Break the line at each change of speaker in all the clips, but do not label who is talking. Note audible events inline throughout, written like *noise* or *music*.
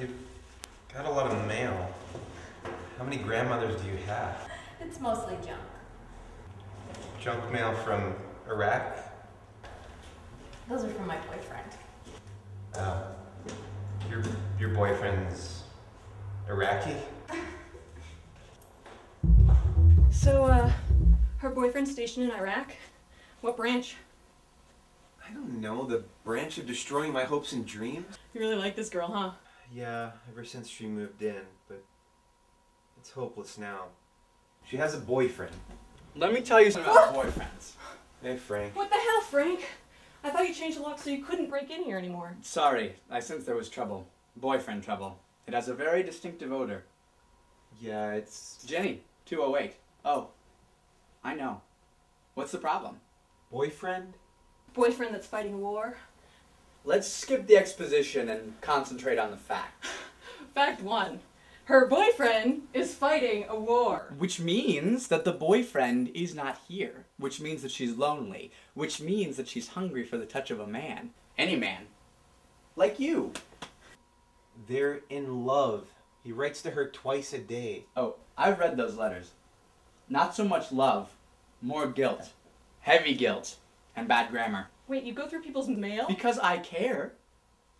You've got a lot of mail. How many grandmothers do you have?
It's mostly junk.
Junk mail from Iraq?
Those are from my boyfriend.
Uh, your, your boyfriend's Iraqi? *laughs*
So, uh, her boyfriend's stationed in Iraq? What branch?
I don't know, the branch of destroying my hopes and dreams?
You really like this girl, huh?
Yeah, ever since she moved in, but it's hopeless now. She has a boyfriend.
Let me tell you something about boyfriends.
Hey, Frank.
What the hell, Frank? I thought you changed the lock so you couldn't break in here anymore.
Sorry, I sensed there was trouble. Boyfriend trouble. It has a very distinctive odor.
Yeah, it's.
Jenny, 208. Oh, I know. What's the problem?
Boyfriend?
Boyfriend that's fighting a war.
Let's skip the exposition and concentrate on the fact. *laughs*
Fact one. Her boyfriend is fighting a war.
Which means that the boyfriend is not here. Which means that she's lonely. Which means that she's hungry for the touch of a man. Any man. Like you.
They're in love. He writes to her twice a day.
Oh, I've read those letters. Not so much love, more guilt. Heavy guilt. And bad grammar.
Wait, you go through people's mail?
Because I care.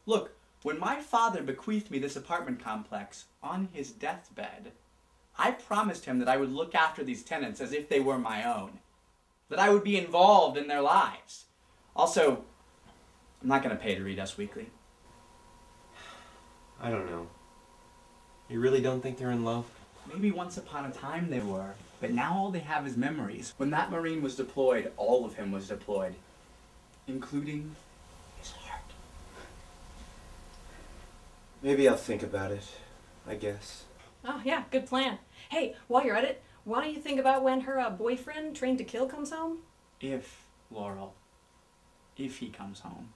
Look, when my father bequeathed me this apartment complex on his deathbed, I promised him that I would look after these tenants as if they were my own. That I would be involved in their lives. Also, I'm not going to pay to read Us Weekly.
I don't know. You really don't think they're in love?
Maybe once upon a time they were, but now all they have is memories. When that Marine was deployed, all of him was deployed, including his heart.
Maybe I'll think about it. I guess.
Oh, yeah, good plan. Hey, while you're at it, why don't you think about when her uh, boyfriend, trained to kill, comes home?
If, Laurel, if he comes home.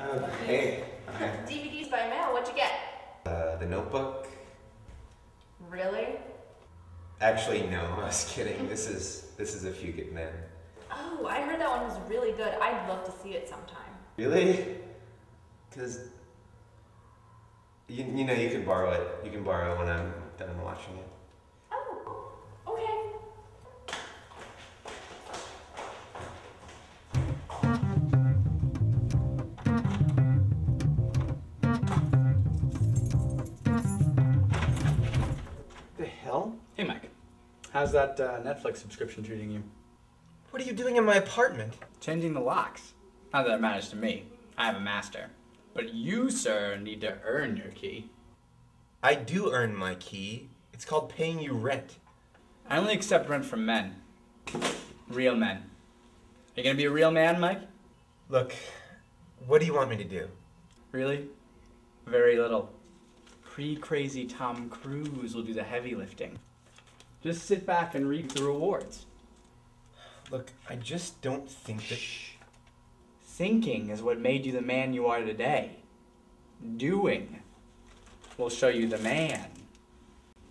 Oh, hey.
By mail, what'd you get?
Uh, the Notebook.
Really?
Actually, no. *laughs* I was kidding. This is this is a few good men.
Oh, I heard that one was really good. I'd love to see it sometime.
Really? Because you, you know you can borrow it. You can borrow it when I'm done watching it. The?
Hey, Mike. How's that uh, Netflix subscription treating you?
What are you doing in my apartment?
Changing the locks. Not that it matters to me. I have a master. But you, sir, need to earn your key.
I do earn my key. It's called paying you rent.
I only accept rent from men. Real men. Are you gonna be a real man, Mike?
Look, what do you want me to do?
Really? Very little. Pre crazy Tom Cruise will do the heavy lifting. Just sit back and reap the rewards.
Look, I just don't think that.
Thinking is what made you the man you are today. Doing will show you the man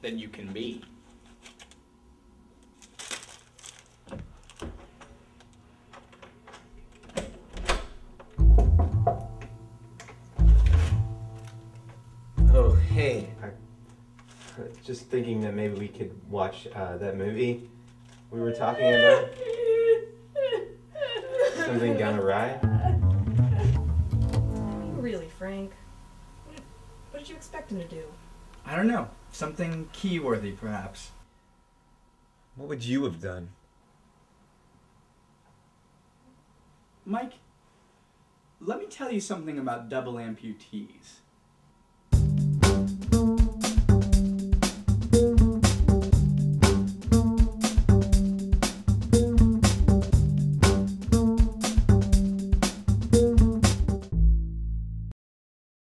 that you can be.
Just thinking that maybe we could watch uh, that movie we were talking about. Something gone awry.
Really, Frank? What, what did you expect him to do?
I don't know. Something key worthy, perhaps.
What would you have done?
Mike, let me tell you something about double amputees.